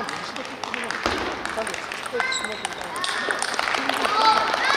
なんで後ろ切っても、ま。